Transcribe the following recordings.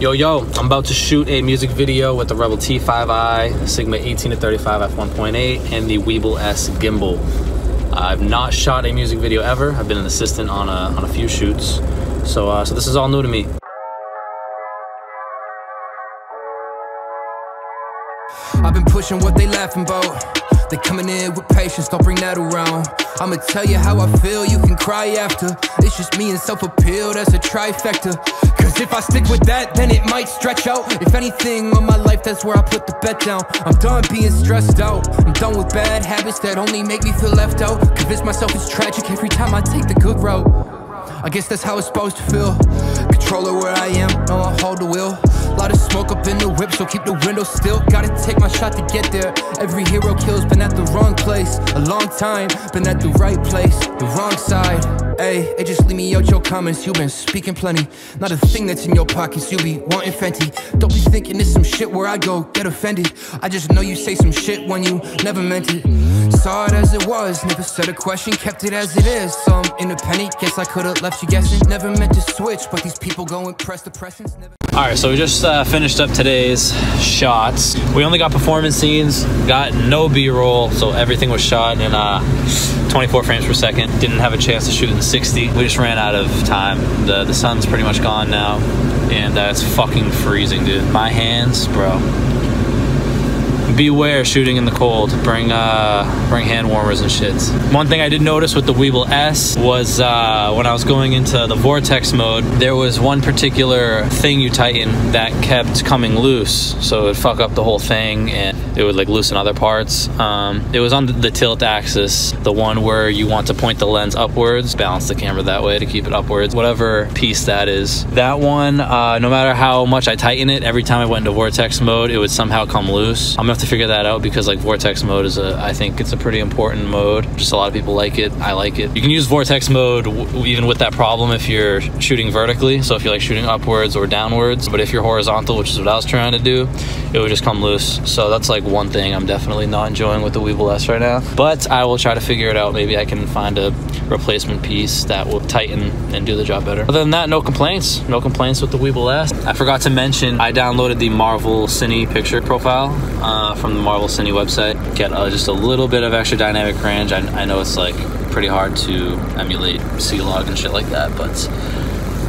Yo, yo, I'm about to shoot a music video with the Rebel T5i, Sigma 18 to 35 f1.8, and the Weebill S gimbal. I've not shot a music video ever. I've been an assistant on a, on a few shoots. So, uh, so this is all new to me. I've been pushing what they laughing about. They coming in with patience, don't bring that around. I'ma tell you how I feel, you can cry after. It's just me and self-appeal, that's a trifecta. Cause if I stick with that, then it might stretch out. If anything on my life, that's where I put the bet down. I'm done being stressed out. I'm done with bad habits that only make me feel left out. Convince myself it's tragic every time I take the good route. I guess that's how it's supposed to feel. Controller where I am, no, I hold the wheel. Lot of smoke up in the whip, so keep the window still. Gotta take my shot to get there. Every hero kills, been at the wrong place. A long time, been at the right place, the wrong side. Hey, it just leave me out your comments. You been speaking plenty. Not a thing that's in your pockets. You be wanting Fenty. Don't be thinking it's some shit where I go get offended. I just know you say some shit when you never meant it. Saw it as it was, never said a question, kept it as it is. So I'm independent, guess I could've left you guessing. Never meant to switch, but these people go and press presence. Never All right, so we just uh, finished up today's shots. We only got performance scenes, got no B-roll, so everything was shot in uh, 24 frames per second. Didn't have a chance to shoot in 60. We just ran out of time. The the sun's pretty much gone now, and uh, it's fucking freezing, dude. My hands, bro. Beware shooting in the cold. Bring uh, bring hand warmers and shits. One thing I did notice with the Weebill S was uh, when I was going into the vortex mode, there was one particular thing you tighten that kept coming loose, so it would fuck up the whole thing and it would like loosen other parts. Um, it was on the, tilt axis, the one where you want to point the lens upwards, balance the camera that way to keep it upwards. Whatever piece that is, that one, uh, no matter how much I tighten it, every time I went into vortex mode, it would somehow come loose. I'm gonna have to figure that out because like vortex mode is a, I think it's a pretty important mode. Just a lot of people like it. I like it. You can use vortex mode even with that problem if you're shooting vertically. So if you're like shooting upwards or downwards, but if you're horizontal, which is what I was trying to do, it would just come loose. So that's like one thing I'm definitely not enjoying with the Weebill S right now. But I will try to figure it out. Maybe I can find a replacement piece that will tighten and do the job better. Other than that, no complaints. No complaints with the Weebill S. I forgot to mention I downloaded the Marvel Cine picture profile uh, from the Marvel Cine website. Get uh, just a little bit of extra dynamic range. I, I know it's like pretty hard to emulate C-Log and shit like that, but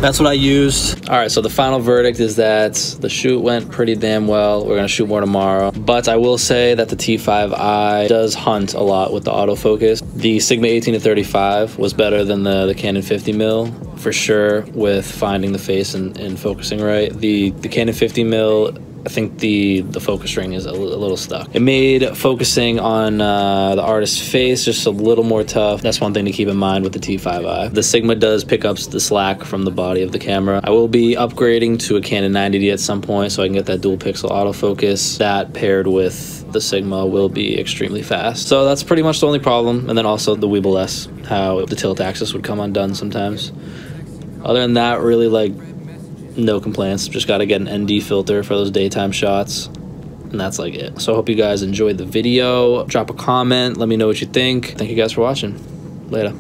that's what I used. All right, so the final verdict is that the shoot went pretty damn well. We're gonna shoot more tomorrow. But I will say that the T5i does hunt a lot with the autofocus. The Sigma 18 to 35 was better than the, the Canon 50 mil for sure with finding the face and, and focusing right. The the Canon 50 mil I think the the focus ring is a, little stuck. It made focusing on uh, the artist's face just a little more tough. That's one thing to keep in mind with the T5i. The Sigma does pick up the slack from the body of the camera. I will be upgrading to a Canon 90D at some point so I can get that dual pixel autofocus. That paired with the Sigma will be extremely fast. So that's pretty much the only problem. And then also the Weebill S, how the tilt axis would come undone sometimes. Other than that, really like no complaints. Just got to get an ND filter for those daytime shots. And that's like it. So I hope you guys enjoyed the video. Drop a comment. Let me know what you think. Thank you guys for watching. Later.